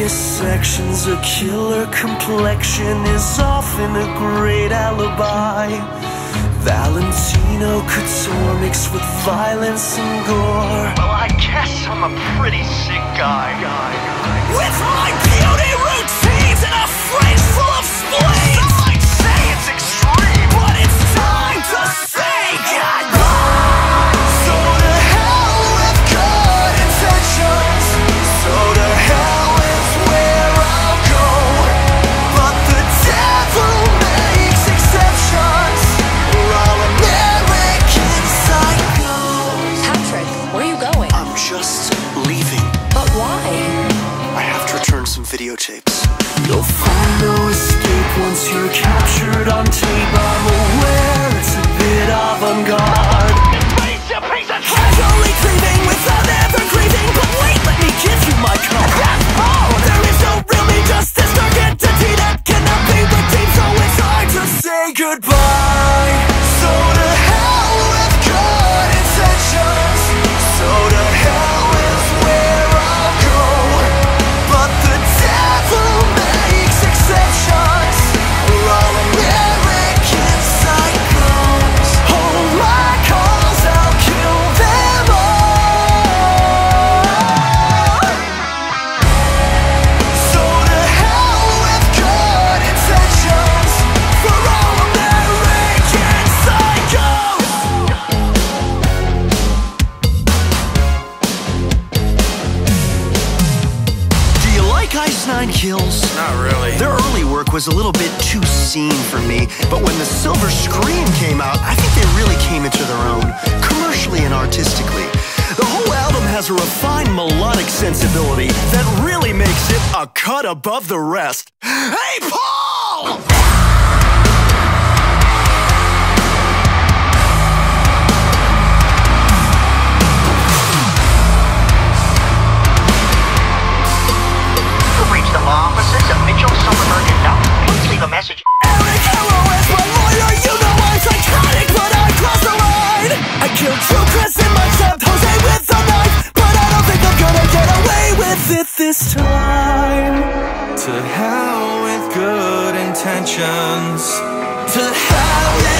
Various sections, a killer complexion is often a great alibi. Valentino couture mixed with violence and gore. Well, I guess I'm a pretty sick guy. No escape once you're captured on tape. I'm aware it's a bit avant-garde. Ice Nine Kills? Not really. Their early work was a little bit too scene for me, but when the Silver Scream came out, I think they really came into their own, commercially and artistically. The whole album has a refined melodic sensibility that really makes it a cut above the rest. Hey, Paul! to hell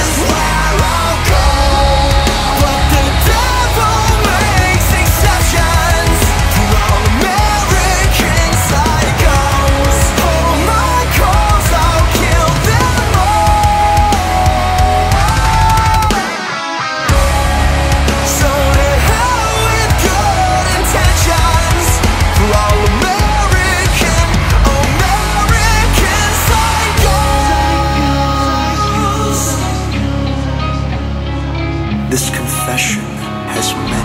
That's what.